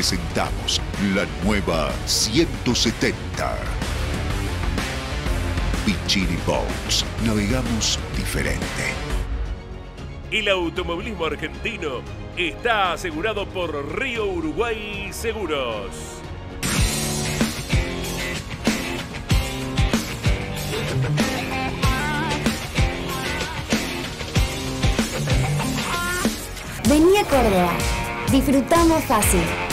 presentamos la nueva 170. Pichini Boats. Navegamos diferente. El automovilismo argentino está asegurado por Río Uruguay Seguros. Vení a Córdoba. Disfrutamos fácil.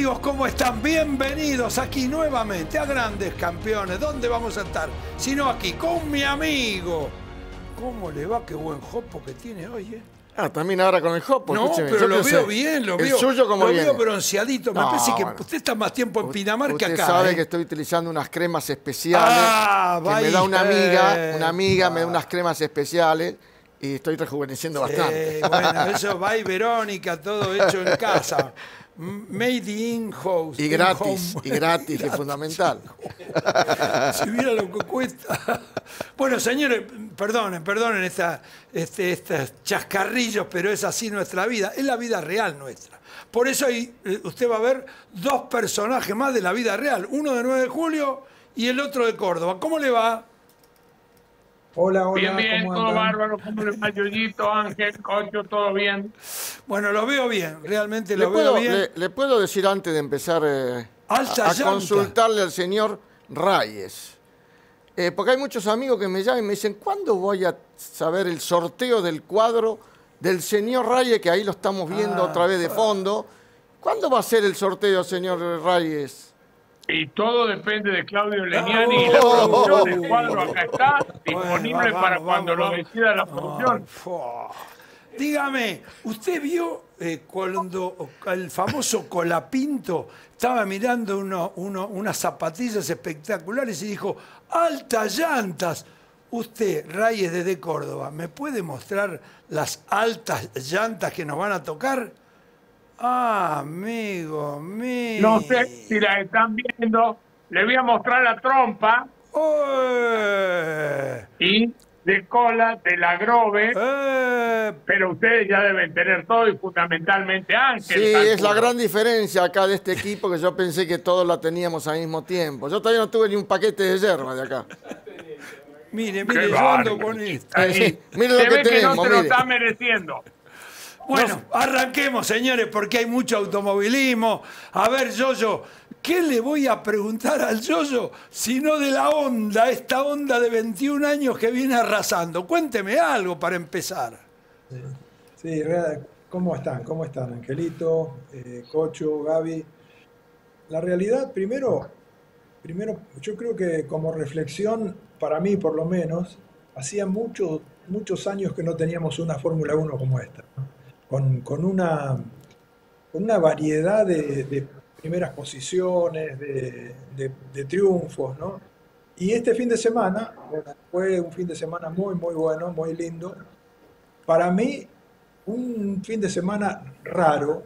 Amigos, ¿cómo están? Bienvenidos aquí nuevamente a Grandes Campeones. ¿Dónde vamos a estar? Sino aquí, con mi amigo. ¿Cómo le va? Qué buen jopo que tiene hoy, ¿eh? Ah, también ahora con el Jopo. No, escúcheme, pero yo lo veo bien, lo el veo. suyo como lo viene. veo bronceadito. Me No, parece que bueno. usted está más tiempo en Pinamar que Usted acá. sabe ¿eh? que estoy utilizando unas cremas especiales. Ah, que me da una amiga, una amiga me da unas cremas especiales y estoy rejuveneciendo bastante. Eh, bueno, eso va y Verónica, todo hecho en casa. Made in house. Y in gratis, home. y gratis, que es fundamental. si viera lo que cuesta. Bueno, señores, perdonen, perdonen esta, este, estos chascarrillos, pero es así nuestra vida, es la vida real nuestra. Por eso ahí, eh, usted va a ver dos personajes más de la vida real, uno de 9 de julio y el otro de Córdoba. ¿Cómo le va? Hola, hola. Bien, bien, ¿cómo todo andan? bárbaro, como le va Yoyito, Ángel, Cocho, todo bien. Bueno, lo veo bien, realmente ¿Le lo puedo, veo bien. le- le puedo decir antes de empezar eh, Alta a, consultarle al señor Reyes? Eh, porque hay muchos amigos que me llaman y me dicen, ¿cuándo voy a saber el sorteo del cuadro del señor Reyes? Que ahí lo estamos viendo Ah, otra vez de fondo. ¿Cuándo va a ser el sorteo, señor Reyes? Y todo depende de Claudio Leniani y la Oh. producción del cuadro acá está, disponible Bueno, vamos, para vamos, cuando lo decida la producción. fua. Dígame, ¿usted vio eh, cuando el famoso Colapinto estaba mirando uno- uno- unas zapatillas espectaculares y dijo, altas llantas? Usted, Reyes desde Córdoba, ¿me puede mostrar las altas llantas que nos van a tocar? Ah, amigo, amigo. No sé si la están viendo, le voy a mostrar la trompa y de cola de la Grove, ¡Eh! pero ustedes ya deben tener todo y fundamentalmente Ángel. Sí, es la gran diferencia acá de este equipo que yo pensé que todos la teníamos al mismo tiempo. Yo todavía no tuve ni un paquete de yerba de acá. Mire, Qué mire, yo ando con esto. Sí, mire lo Se que ve que tenemos, no se lo está mereciendo. Bueno, arranquemos, señores, porque hay mucho automovilismo. A ver, Yoyo, ¿qué le voy a preguntar al Yoyo sino de la onda, esta onda de 21 años que viene arrasando? Cuénteme algo para empezar. Sí, ¿cómo están? ¿Cómo están, Angelito, eh, Cocho, Gaby? La realidad, primero, primero, yo creo que como reflexión, para mí por lo menos, hacía muchos muchos años que no teníamos una Fórmula 1 como esta, ¿no? Con, con una, una variedad de, de primeras posiciones, de, de- de triunfos, ¿no? Y este fin de semana, bueno, fue un fin de semana muy, muy bueno, muy lindo. Para mí, un fin de semana raro,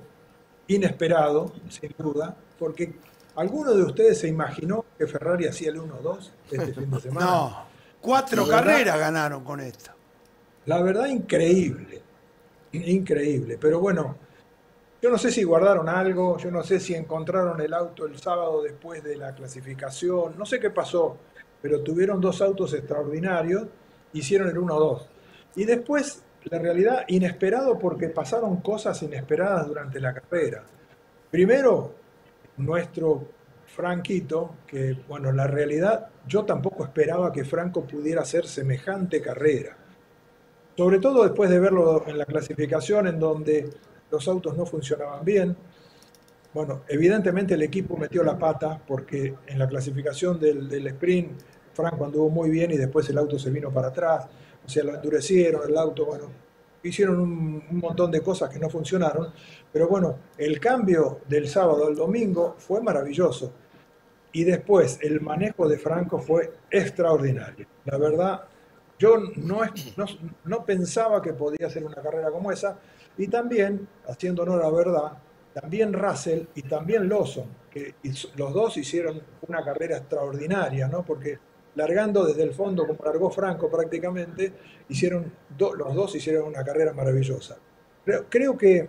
inesperado, sin duda, porque ¿alguno de ustedes se imaginó que Ferrari hacía el 1-2 este fin de semana? No, cuatro La verdad- carreras ganaron con esto. La verdad, increíble, increíble. Pero bueno, yo no sé si guardaron algo, yo no sé si encontraron el auto el sábado después de la clasificación, no sé qué pasó, pero tuvieron dos autos extraordinarios, hicieron el 1-2. Y después, la realidad, inesperado porque pasaron cosas inesperadas durante la carrera. Primero, nuestro Franquito, que bueno, la realidad, yo tampoco esperaba que Franco pudiera hacer semejante carrera. Sobre todo después de verlo en la clasificación en donde los autos no funcionaban bien. Bueno, evidentemente el equipo metió la pata porque en la clasificación del, sprint Franco anduvo muy bien y después el auto se vino para atrás. O sea, lo endurecieron, el auto, bueno, hicieron un, un montón de cosas que no funcionaron. Pero bueno, el cambio del sábado al domingo fue maravilloso. Y después el manejo de Franco fue extraordinario. La verdad, yo no, no, pensaba que podía ser una carrera como esa. Y también, haciendo honor a la verdad, también Russell y también Lawson, que los dos hicieron una carrera extraordinaria, ¿no? Porque largando desde el fondo como largó Franco prácticamente, hicieron los dos hicieron una carrera maravillosa. Creo, creo que,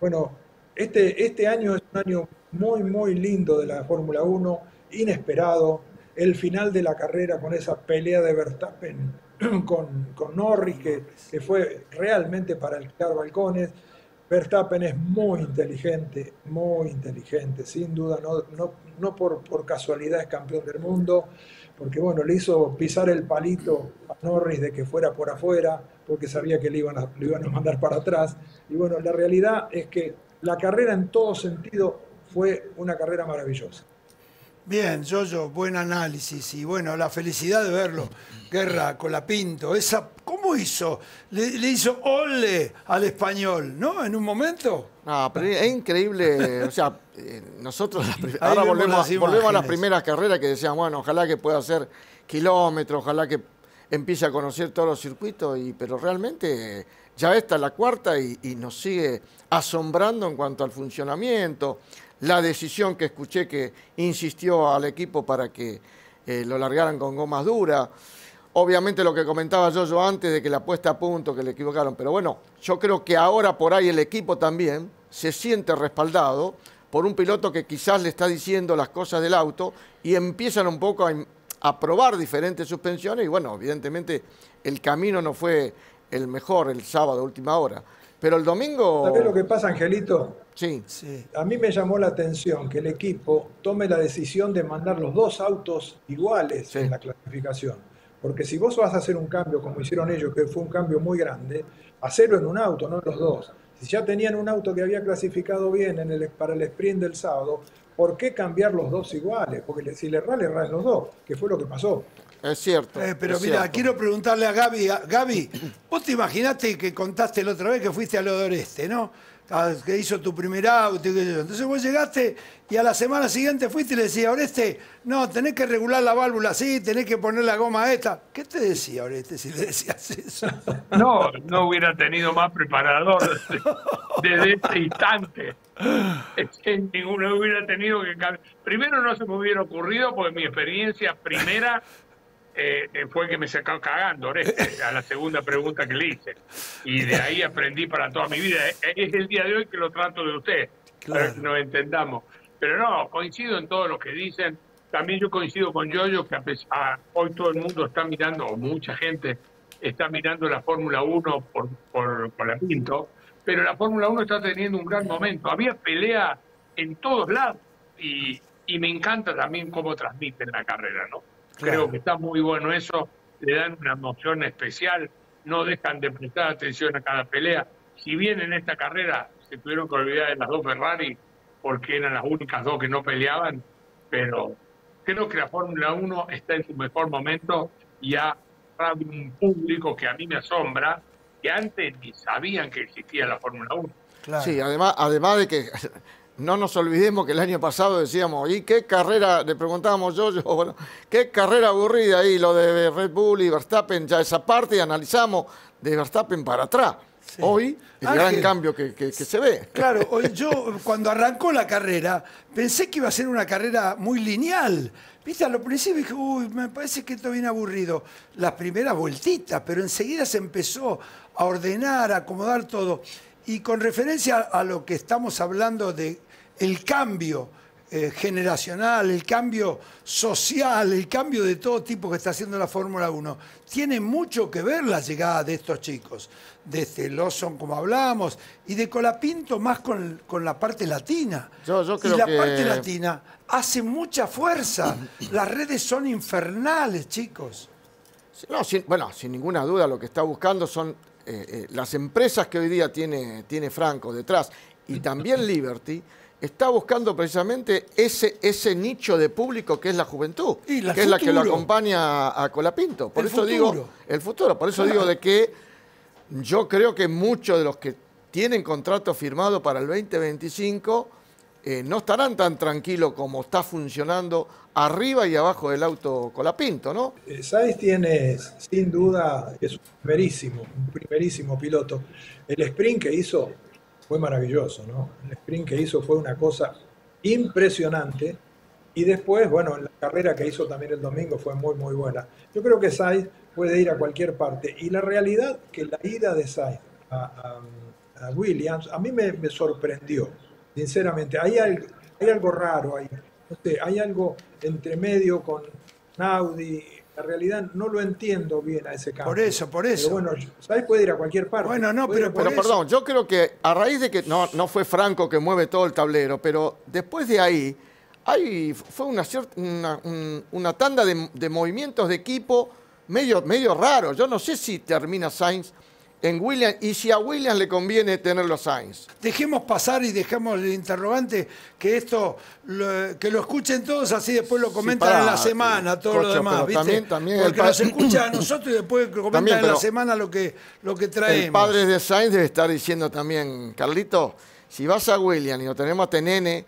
bueno, este, este año es un año muy, muy lindo de la Fórmula 1, inesperado. El final de la carrera con esa pelea de Verstappen con, con Norris, que, que, fue realmente para alquilar balcones. Verstappen es muy inteligente, muy inteligente, sin duda, no, no, no por, por, casualidad es campeón del mundo, porque bueno, le hizo pisar el palito a Norris de que fuera por afuera, porque sabía que le iban a, le iban a mandar para atrás. Y bueno, la realidad es que la carrera en todo sentido fue una carrera maravillosa. Bien, Yoyo, buen análisis y bueno, la felicidad de verlo. Guerra, Colapinto, esa, ¿cómo hizo? Le, hizo ole al español, ¿no? En un momento. No, pero es increíble, o sea, eh, nosotros ahora volvemos, volvemos a las primeras carreras que decían, bueno, ojalá que pueda hacer kilómetros, ojalá que empiece a conocer todos los circuitos, y, pero realmente ya esta es la cuarta y, y nos sigue asombrando en cuanto al funcionamiento la decisión que escuché que insistió al equipo para que eh, lo largaran con gomas duras. Obviamente lo que comentaba yo, yo antes de que la puesta a punto, que le equivocaron. Pero bueno, yo creo que ahora por ahí el equipo también se siente respaldado por un piloto que quizás le está diciendo las cosas del auto y empiezan un poco a, a probar diferentes suspensiones y bueno, evidentemente el camino no fue el mejor el sábado, última hora. Pero el domingo... ¿Sabes lo que pasa, Angelito? Sí. sí. A mí me llamó la atención que el equipo tome la decisión de mandar los dos autos iguales en la clasificación. Porque si vos vas a hacer un cambio como hicieron ellos, que fue un cambio muy grande, hacerlo en un auto, no en los dos. Si ya tenían un auto que había clasificado bien en el, para el sprint del sábado, ¿por qué cambiar los dos iguales? Porque si le erras, le erras los dos, que fue lo que pasó. Es cierto. Eh, pero mira, quiero preguntarle a Gaby. Gaby, vos te imaginaste que contaste la otra vez que fuiste a lo de Oreste, ¿no? Que hizo tu primer auto. Entonces vos llegaste y a la semana siguiente fuiste y le decías, Oreste, no, tenés que regular la válvula así, tenés que poner la goma esta. ¿Qué te decía Oreste si le decías eso? No, no hubiera tenido más preparador desde, este instante. ninguno hubiera tenido que cambiar. Primero no se me hubiera ocurrido porque mi experiencia primera eh, eh, fue que me sacó cagando a la segunda pregunta que le hice. Y de ahí aprendí para toda mi vida. Eh, es el día de hoy que lo trato de usted, para que nos entendamos. Pero no, coincido en todo lo que dicen. También yo coincido con Yoyo, que a pesar, hoy todo el mundo está mirando, o mucha gente está mirando la Fórmula 1 por, por, por la Pinto, pero la Fórmula 1 está teniendo un gran momento. Había pelea en todos lados y, y me encanta también cómo transmiten la carrera, ¿no? Creo que está muy bueno eso, le dan una emoción especial, no dejan de prestar atención a cada pelea. Si bien en esta carrera se tuvieron que olvidar de las dos Ferrari porque eran las únicas dos que no peleaban, pero creo que la Fórmula 1 está en su mejor momento y ha un público que a mí me asombra, que antes ni sabían que existía la Fórmula 1. Sí, además, además de que no nos olvidemos que el año pasado decíamos, ¿y qué carrera? Le preguntábamos yo, yo, bueno, qué carrera aburrida ahí, lo de Red Bull y Verstappen, ya esa parte y analizamos de Verstappen para atrás. Hoy, el gran cambio que, se ve. Claro, hoy yo cuando arrancó la carrera, pensé que iba a ser una carrera muy lineal. Viste, a lo principio dije, uy, me parece que esto viene aburrido. Las primeras vueltitas, pero enseguida se empezó a ordenar, a acomodar todo. Y con referencia a lo que estamos hablando de el cambio eh, generacional, el cambio social, el cambio de todo tipo que está haciendo la Fórmula 1, tiene mucho que ver la llegada de estos chicos, de este Lawson como hablamos, y de Colapinto más con, la parte latina. y la parte latina hace mucha fuerza. Las redes son infernales, chicos. bueno, sin ninguna duda lo que está buscando son eh, eh, las empresas que hoy día tiene, tiene Franco detrás y también Liberty está buscando precisamente ese, ese nicho de público que es la juventud, que es la que lo acompaña a Colapinto. Por eso digo, el futuro, por eso digo de que yo creo que muchos de los que tienen contrato firmado para el 2025 eh, no estarán tan tranquilos como está funcionando arriba y abajo del auto Colapinto, ¿no? Eh, Sainz tiene, sin duda, es un primerísimo, un primerísimo piloto. El sprint que hizo fue maravilloso, ¿no? El sprint que hizo fue una cosa impresionante Y después, bueno, la carrera que hizo también el domingo fue muy, muy buena. Yo creo que Sainz puede ir a cualquier parte. Y la realidad que la ida de Sainz a, Williams a mí me, sorprendió, sinceramente. Hay algo, hay algo raro ahí. No sé, hay algo entre medio con Audi. La realidad no lo entiendo bien a ese cambio. Por eso, por eso. Pero bueno, Sainz puede ir a cualquier parte. Bueno, no, pero, pero perdón, yo creo que a raíz de que no, no fue Franco que mueve todo el tablero, pero después de ahí fue una, una, tanda de, movimientos de equipo medio, medio raro. Yo no sé si termina Sainz en Williams y si a Williams le conviene tener los Sainz. Dejemos pasar y dejemos el interrogante que esto que lo escuchen todos así después lo comentan en la semana todo lo demás También, también porque nos escucha a nosotros y después comentan en la semana lo que lo que traemos el padre de Sainz debe estar diciendo también Carlito si vas a William y no tenemos a Tenene,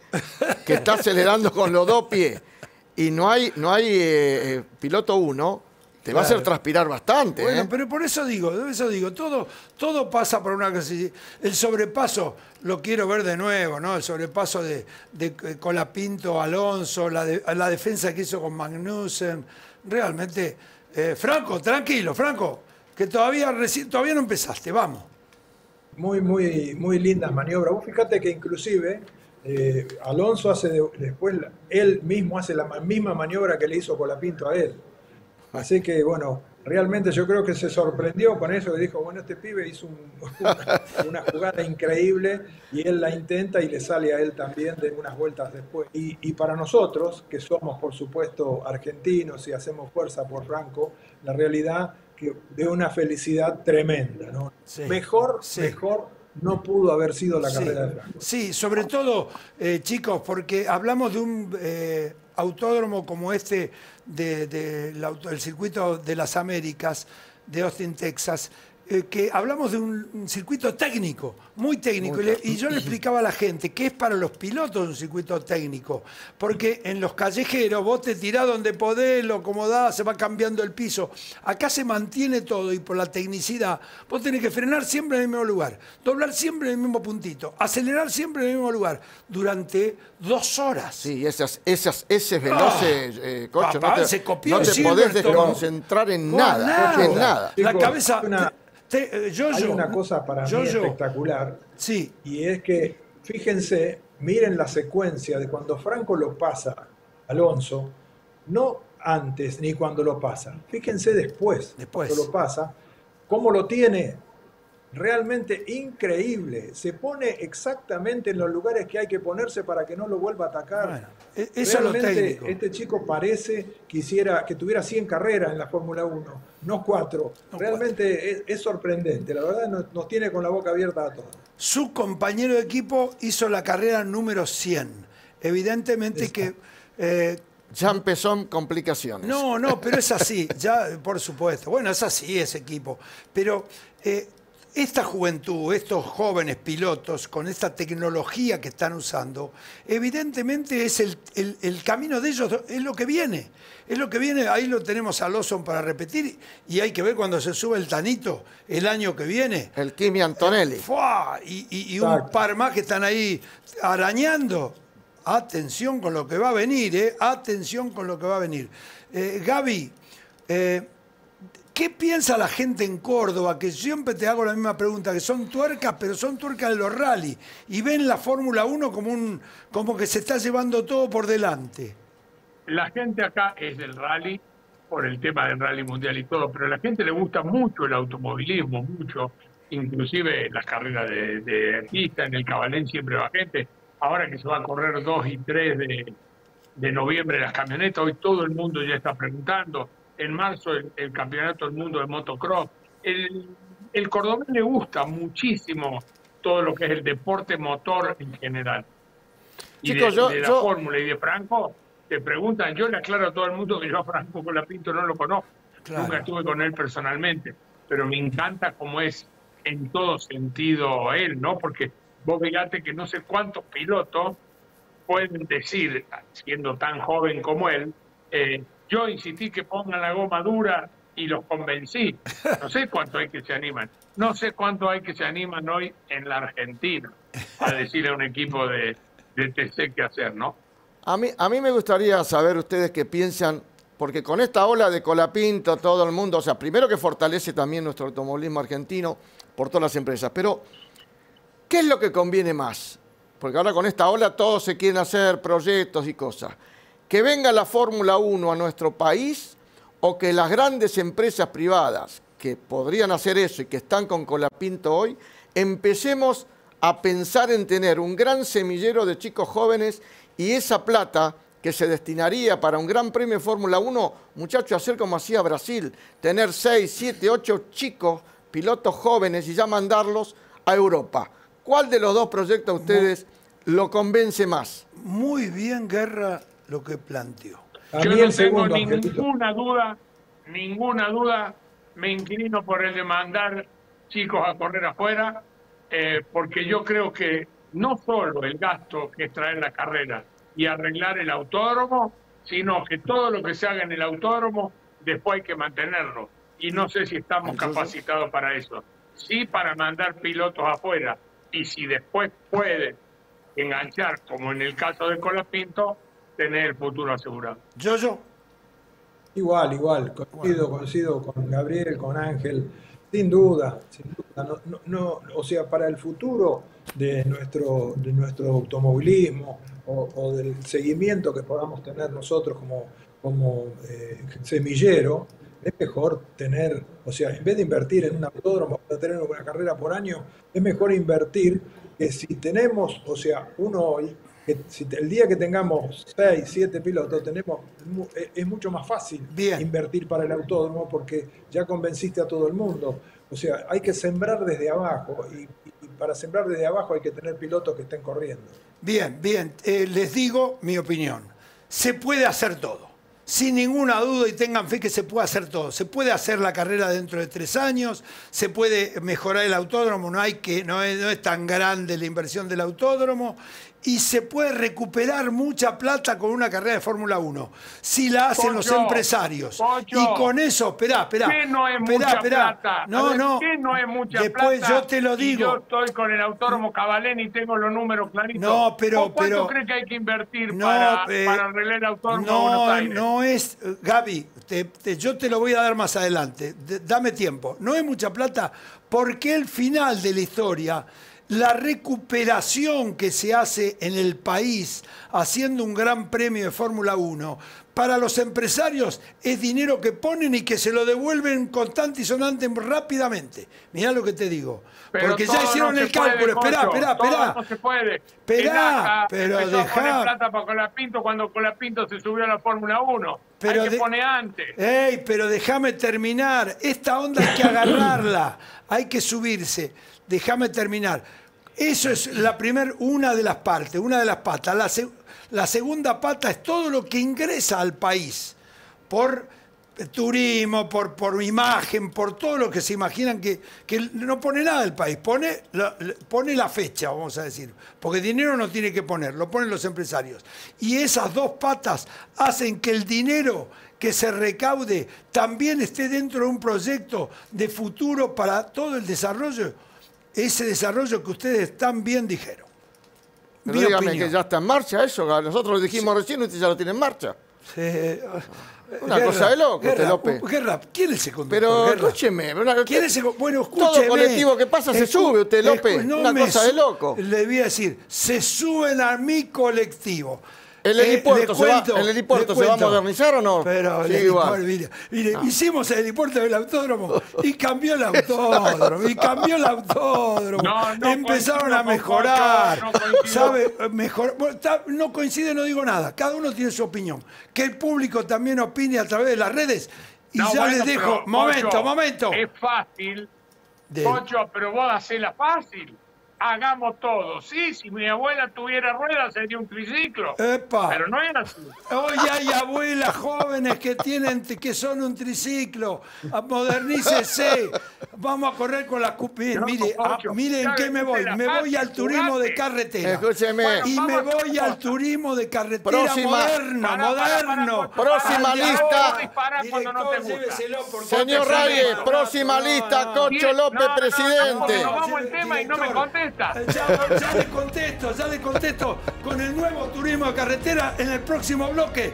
que está acelerando con los dos pies, y no hay, no hay eh, eh, piloto uno, te va a hacer transpirar bastante. Bueno, ¿eh? pero por eso digo, eso digo, todo, todo pasa por una cosa. El sobrepaso lo quiero ver de nuevo, ¿no? El sobrepaso de, de Colapinto, Alonso, la, la defensa que hizo con Magnussen. Realmente, Franco, tranquilo, Franco, que todavía, todavía no empezaste, vamos muy, muy, muy lindas maniobras. Vos fíjate que inclusive eh, Alonso hace después, él mismo hace la misma maniobra que le hizo Colapinto a él. Así que bueno, realmente yo creo que se sorprendió con eso, que dijo, bueno, este pibe hizo una, jugada increíble y él la intenta y le sale a él también de unas vueltas después. Y, y para nosotros, que somos por supuesto argentinos y hacemos fuerza por Franco, la realidad de una felicidad tremenda. ¿no? mejor, mejor no pudo haber sido la carrera de Franco. Sí, sobre todo, eh, chicos, porque hablamos de un eh, autódromo como este del de, circuito de las Américas de Austin, Texas, eh, que hablamos de un, circuito técnico, muy técnico, y, yo le explicaba a la gente que es para los pilotos un circuito técnico, porque en los callejeros vos te tirás donde podés, lo acomodás, se va cambiando el piso. Acá se mantiene todo y por la tecnicidad vos tenés que frenar siempre en el mismo lugar, doblar siempre en el mismo puntito, acelerar siempre en el mismo lugar durante dos horas. Sí, esas, esas, ese veloces, ah, eh, coche, no te, se copió no te podés desconcentrar en nada, en nada. La cabeza... Eh, Hay una cosa para mí espectacular. Sí. Y es que, fíjense, miren la secuencia de cuando Franco lo pasa, Alonso, no antes ni cuando lo pasa. Fíjense después, después. cuando lo pasa, cómo lo tiene realmente increíble. Se pone exactamente en los lugares que hay que ponerse para que no lo vuelva a atacar. E-, eso realmente, este chico parece que, que tuviera 100 carreras en la Fórmula 1, no 4. realmente Es, sorprendente, la verdad nos, tiene con la boca abierta a todos. Su compañero de equipo hizo la carrera número 100. Evidentemente que... Eh, ya empezó en complicaciones. No, no, pero es así, ya, por supuesto. Bueno, es así ese equipo. Pero eh, esta juventud, estos jóvenes pilotos, con esta tecnología que están usando, evidentemente es el, camino de ellos, es lo que viene. Es lo que viene, ahí lo tenemos a Lawson para repetir, y hay que ver cuando se sube el Tanito el año que viene. El Kimi Antonelli. Y, un par más que están ahí arañando. Atención con lo que va a venir, ¿eh? Atención con lo que va a venir. Eh, Gaby, eh, ¿Qué piensa la gente en Córdoba? Que siempre te hago la misma pregunta, que son tuercas, pero son tuercas de los rally y ven la Fórmula 1 como, un, como que se está llevando todo por delante. La gente acá es del rally por el tema del rally mundial y todo, pero a la gente le gusta mucho el automovilismo, mucho, inclusive las carreras de, de artista, en el Cabalén siempre va gente. Ahora que se va a correr 2 y 3 de, de noviembre las camionetas, hoy todo el mundo ya está preguntando en marzo el, Campeonato del Mundo de Motocross. El, el cordobés le gusta muchísimo todo lo que es el deporte motor en general. Y de, la Fórmula y de Franco, te preguntan, yo le aclaro a todo el mundo que yo a Franco con la Pinto no lo conozco, nunca estuve con él personalmente, pero me encanta cómo es en todo sentido él, ¿no? Porque vos fíjate que no sé cuántos pilotos pueden decir, siendo tan joven como él, eh, yo insistí que pongan la goma dura y los convencí. No sé cuánto hay que se animan. No sé cuánto hay que se animan hoy en la Argentina a decirle a un equipo de, TC qué hacer, ¿no? A mí, a mí me gustaría saber ustedes qué piensan, porque con esta ola de Colapinto, todo el mundo, o sea, primero que fortalece también nuestro automovilismo argentino por todas las empresas, pero ¿qué es lo que conviene más? Porque ahora con esta ola todos se quieren hacer proyectos y cosas. Que venga la Fórmula 1 a nuestro país o que las grandes empresas privadas que podrían hacer eso y que están con Colapinto hoy, empecemos a pensar en tener un gran semillero de chicos jóvenes y esa plata que se destinaría para un gran premio Fórmula 1, muchachos, hacer como hacía Brasil, tener 6, 7, 8 chicos, pilotos jóvenes y ya mandarlos a Europa. ¿Cuál de los dos proyectos a ustedes lo convence más? Muy bien, Guerra, lo que planteó. Yo no tengo ninguna duda, ninguna duda, me inclino por el de mandar chicos a correr afuera, eh, porque yo creo que no solo el gasto que es traer la carrera y arreglar el autódromo, sino que todo lo que se haga en el autódromo, después hay que mantenerlo. Y no sé si estamos capacitados para eso. Sí para mandar pilotos afuera. Y si después puede enganchar, como en el caso de Colapinto, tener el futuro asegurado. Yo, yo. Igual, igual. Coincido, coincido con Gabriel, con Ángel. Sin duda, sin duda. No, no, o sea, para el futuro de nuestro, de nuestro automovilismo o, del seguimiento que podamos tener nosotros como, como eh, semillero, es mejor tener, o sea, en vez de invertir en un autódromo para tener una carrera por año, es mejor invertir que si tenemos, o sea, uno, que si el día que tengamos 6, 7 pilotos, tenemos, es mucho más fácil invertir para el autódromo porque ya convenciste a todo el mundo. O sea, hay que sembrar desde abajo y, para sembrar desde abajo hay que tener pilotos que estén corriendo. Bien, bien, eh, les digo mi opinión. Se puede hacer todo, sin ninguna duda y tengan fe que se puede hacer todo. Se puede hacer la carrera dentro de tres años, se puede mejorar el autódromo, no, hay que, no, es, no es tan grande la inversión del autódromo y se puede recuperar mucha plata con una carrera de Fórmula 1 si la hacen los empresarios. y con eso, esperá, esperá. ¿Qué no es mucha plata? No, no. ¿Qué no es mucha Después yo te lo digo. yo estoy con el autódromo Cabalén y tengo los números claritos. No, pero. ¿Cuánto crees que hay que invertir para, eh, para, arreglar el autódromo no, Buenos Aires? No es. Gaby, yo te lo voy a dar más adelante. dame tiempo. No es mucha plata porque el final de la historia la recuperación que se hace en el país haciendo un gran premio de Fórmula 1, para los empresarios es dinero que ponen y que se lo devuelven constante y sonante rápidamente. Mirá lo que te digo. Porque ya hicieron el cálculo. Esperá, esperá, esperá. No se puede. Esperá, pero dejá. plata para Colapinto cuando Colapinto se subió a la Fórmula 1. Pero hay que pone antes. Ey, pero déjame terminar. Esta onda hay que agarrarla. hay que subirse. Déjame terminar. Eso es la primera, una de las partes, una de las patas. La, segunda pata es todo lo que ingresa al país por turismo, por, por imagen, por todo lo que se imaginan que, que no pone nada el país, pone la, pone la fecha, vamos a decir, porque dinero no tiene que poner, lo ponen los empresarios. Y esas dos patas hacen que el dinero que se recaude también esté dentro de un proyecto de futuro para todo el desarrollo ese desarrollo que ustedes tan bien dijeron. Pero dígame que ya está en marcha eso, nosotros lo dijimos recién, usted ya lo tiene en marcha. Una cosa de loco, Guerra, López. Guerra, ¿quién es el conductor? Pero escúcheme. ¿Quién es el, bueno, escúcheme. Todo colectivo que pasa se sube, usted, López. una cosa de loco. Le voy a decir, se suben a mi colectivo. ¿El helipuerto, se, va, ¿el helipuerto se va a modernizar o no? Pero sí, el mire, mire ah. hicimos el helipuerto del autódromo y cambió el autódromo, y cambió el autódromo. Empezaron a mejorar. ¿Sabe? Mejor, no coincide, no digo nada. Cada uno tiene su opinión. Que el público también opine a través de las redes. Y ya les dejo. momento, momento. Es fácil. De... Pocho, pero vos hacela fácil hagamos todo. Sí, si mi abuela tuviera ruedas sería un triciclo. Pero no era así. Hoy hay abuelas jóvenes que tienen que son un triciclo. Modernícese. Vamos a correr con las cupis. Mire, ah, mire en qué me voy. Me voy al turismo de carretera. Escúcheme. y me voy al turismo de carretera moderno, moderno. próxima lista. Señor Reyes, próxima lista, Cocho López, presidente. vamos al tema y no me contesta. Eh, ya, ya le contesto, ya le contesto con el nuevo turismo de carretera en el próximo bloque.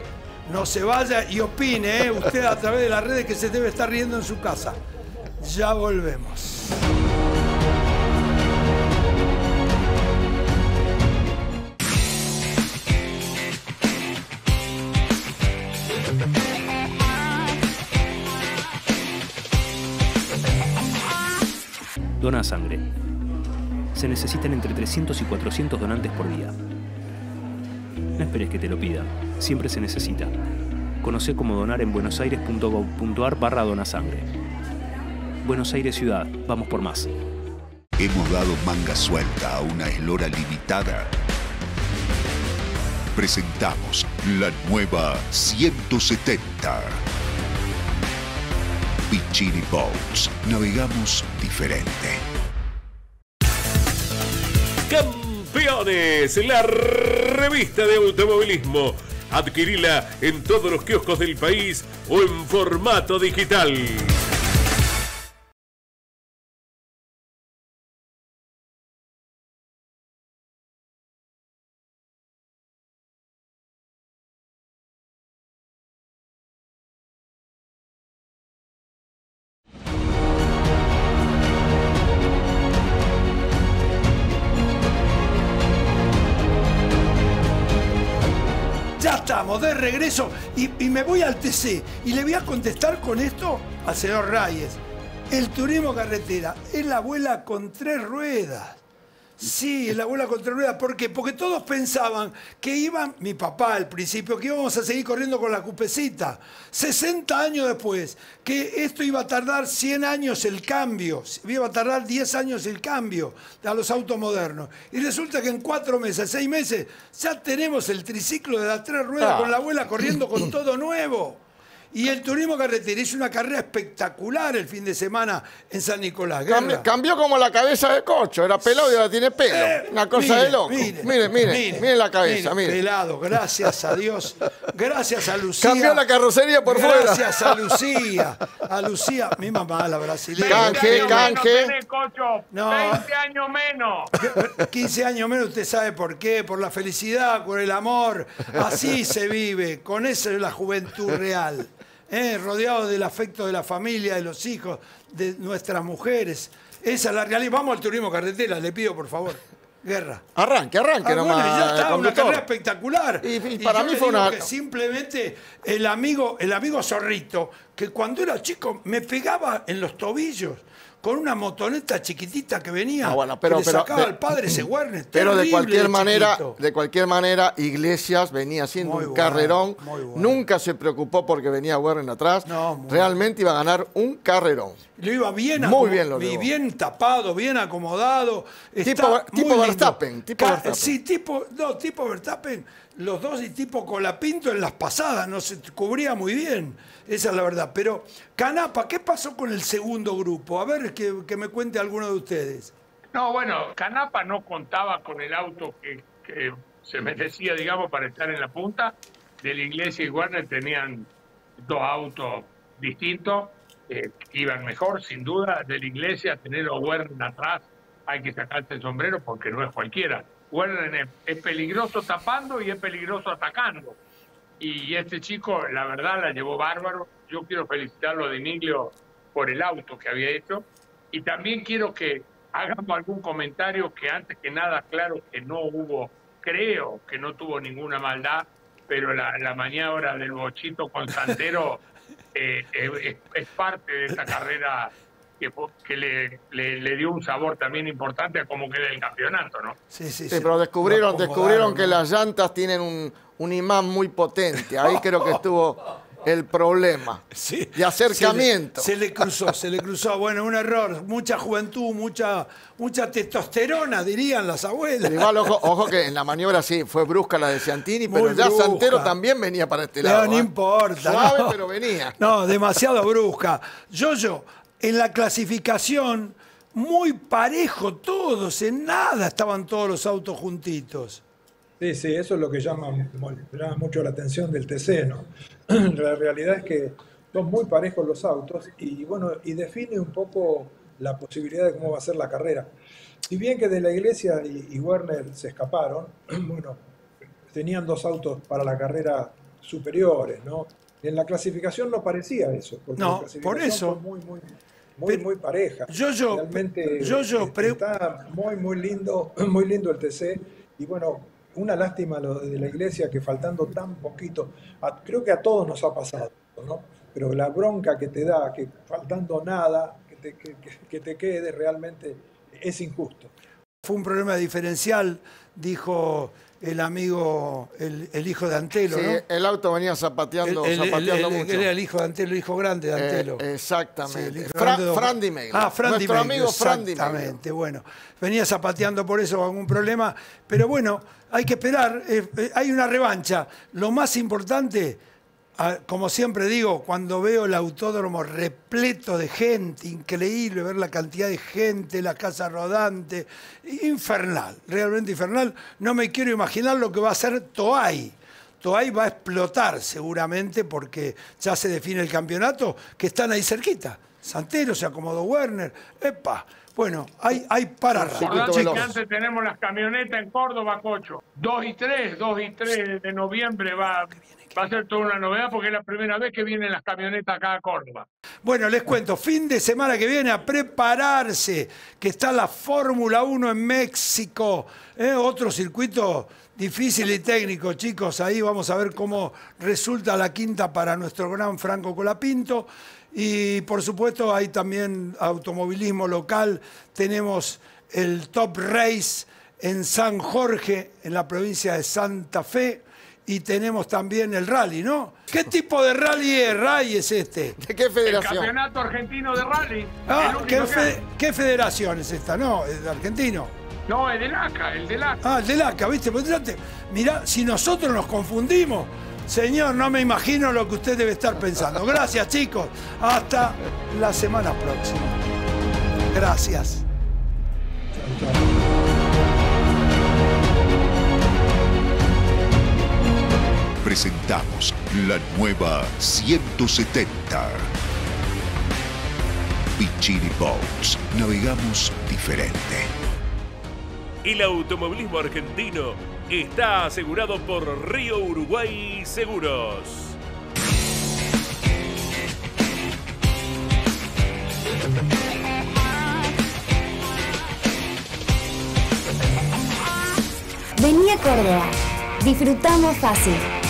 No se vaya y opine, ¿eh? usted a través de las redes que se debe estar riendo en su casa. Ya volvemos. Dona sangre. Se necesitan entre 300 y 400 donantes por día. No esperes que te lo pida, siempre se necesita. Conoce cómo donar en buenosaires.gov.ar barra donasangre. Buenos Aires Ciudad, vamos por más. Hemos dado manga suelta a una eslora limitada. Presentamos la nueva 170. Pichini Boats. Navegamos diferente. Campeones, la revista de automovilismo. Adquirila en todos los kioscos del país o en formato digital. Regreso y, me voy al TC y le voy a contestar con esto al señor Reyes. El turismo carretera es la abuela con tres ruedas. Sí, la abuela con tres ruedas. ¿Por qué? Porque todos pensaban que iban, mi papá al principio, que íbamos a seguir corriendo con la cupecita. 60 años después, que esto iba a tardar 100 años el cambio, iba a tardar 10 años el cambio a los autos modernos. Y resulta que en cuatro meses, seis meses, ya tenemos el triciclo de las tres ruedas Ah. con la abuela corriendo con todo nuevo. Y el turismo carretera hizo una carrera espectacular el fin de semana en San Nicolás. Cambió como la cabeza de Cocho, era pelado y ahora tiene pelo. Eh, Una cosa mire, de loco. Mire, Mire, mire, mire, la cabeza, mire. Pelado, gracias a Dios. Gracias a Lucía. Cambió la carrocería por fuera. Gracias a Lucía. A Lucía, mi mamá, la brasileña. Canje, 20 años canje. menos tenés, Cocho. No. 20 años menos. 15 años menos, usted sabe por qué, por la felicidad, por el amor. Así se vive, con eso es la juventud real. ¿Eh? Rodeado del afecto de la familia, de los hijos, de nuestras mujeres. Esa es la realidad. Vamos al turismo carretera, le pido por favor. Guerra. Arranque, arranque Ah, nomás. bueno, ya está, una carrera espectacular. Y- y para yo mí fue una- que simplemente el amigo, el amigo Zorrito, que cuando era chico me pegaba en los tobillos con una motoneta chiquitita que venía, Ah, bueno, pero- que le pero- sacaba al padre ese Werner. Pero de cualquier manera, de cualquier manera, Iglesias venía haciendo Muy un bueno, carrerón. muy bueno. Nunca se preocupó porque venía Warren atrás. No, Realmente iba a ganar un carrerón. Lo iba bien, Muy bien lo llevó. bien tapado, bien acomodado. Tipo- Está tipo. Verstappen, tipo Verstappen. Sí, tipo, no, tipo Verstappen, los dos y tipo Colapinto en las pasadas, no se cubría muy bien, esa es la verdad. Pero, Canapa, ¿qué pasó con el segundo grupo? A ver, que, me cuente alguno de ustedes. No, bueno, Canapa no contaba con el auto que, que se merecía, digamos, para estar en la punta. De la iglesia y Warner tenían dos autos distintos, eh, iban mejor, sin duda. De la iglesia, tener a Werner atrás, hay que sacarse el sombrero porque no es cualquiera. Werner es, peligroso tapando y es peligroso atacando. Y este chico, la verdad, la llevó bárbaro. Yo quiero felicitarlo a Diniglio por el auto que había hecho. Y también quiero que hagamos algún comentario que antes que nada, claro que no hubo, creo que no tuvo ninguna maldad, pero la, la maniobra del bochito con Santero eh, eh, es, es parte de esa carrera que, le, le- le dio un sabor también importante a cómo queda el campeonato, ¿no? Sí, sí, Sí, se- pero descubrieron, descubrieron que ¿no? las llantas tienen un, un imán muy potente. Ahí creo que estuvo el problema Sí, de acercamiento. Se le, se le cruzó, se le cruzó. Bueno, un error. Mucha juventud, mucha, mucha testosterona, dirían las abuelas. Pero igual, ojo, ojo que en la maniobra sí, fue brusca la de Ciantini, pero Muy ya brusca. Santero también venía para este No, lado. no ¿eh? importa. Suave, no. pero venía. No, demasiado brusca. Yo, yo, en la clasificación, muy parejo todos, en nada estaban todos los autos juntitos. Sí, sí, eso es lo que llama, mucho la atención del TC, ¿no? La realidad es que son muy parejos los autos y bueno, y define un poco la posibilidad de cómo va a ser la carrera. si bien que de la iglesia y, Werner se escaparon, bueno, tenían dos autos para la carrera superiores, ¿no? En la clasificación no parecía eso, porque no, por eso. muy, muy, muy, muy pareja. Yo, yo, Realmente yo, yo, este, está muy, muy lindo, muy lindo el TC. Y bueno, una lástima lo de la iglesia que faltando tan poquito, creo que a todos nos ha pasado, ¿no? Pero la bronca que te da, que faltando nada, que te, que te quede realmente es injusto. Fue un problema diferencial, dijo el amigo, el, hijo de Antelo, sí, el auto venía zapateando, zapateando mucho. Era el hijo de Antelo, el hijo grande de eh, Antelo. exactamente. Fran, Ah, Fran Nuestro amigo Fran Exactamente, bueno. Venía zapateando por eso algún problema. Pero bueno, hay que esperar. Eh, eh, hay una revancha. Lo más importante como siempre digo, cuando veo el autódromo repleto de gente, increíble ver la cantidad de gente, la casa rodante, infernal, realmente infernal. No me quiero imaginar lo que va a hacer Toay. Toay va a explotar seguramente porque ya se define el campeonato, que están ahí cerquita. Santero se acomodó Werner, epa. Bueno, hay, hay para antes tenemos las camionetas en Córdoba, Cocho. 2 y 3, 2 y 3 de noviembre va Va a ser toda una novedad porque es la primera vez que vienen las camionetas acá a Córdoba. Bueno, les cuento, fin de semana que viene a prepararse, que está la Fórmula 1 en México, ¿eh? otro circuito difícil y técnico, chicos. Ahí vamos a ver cómo resulta la quinta para nuestro gran Franco Colapinto. Y por supuesto hay también automovilismo local. Tenemos el Top Race en San Jorge, en la provincia de Santa Fe y tenemos también el rally, ¿no? ¿Qué tipo de rally es, Ray, es este? ¿De qué federación? El Campeonato Argentino de Rally. Ah, ¿qué, federación es esta? No, es de argentino. No, es del ACA, el del ACA. Ah, el del ACA, ¿viste? Mirá, si nosotros nos confundimos, señor, no me imagino lo que usted debe estar pensando. Gracias, chicos. Hasta la semana próxima. Gracias. presentamos la nueva 170. Pichini Boats. Navegamos diferente. El automovilismo argentino está asegurado por Río Uruguay Seguros. Venía Córdoba. Disfrutamos fácil.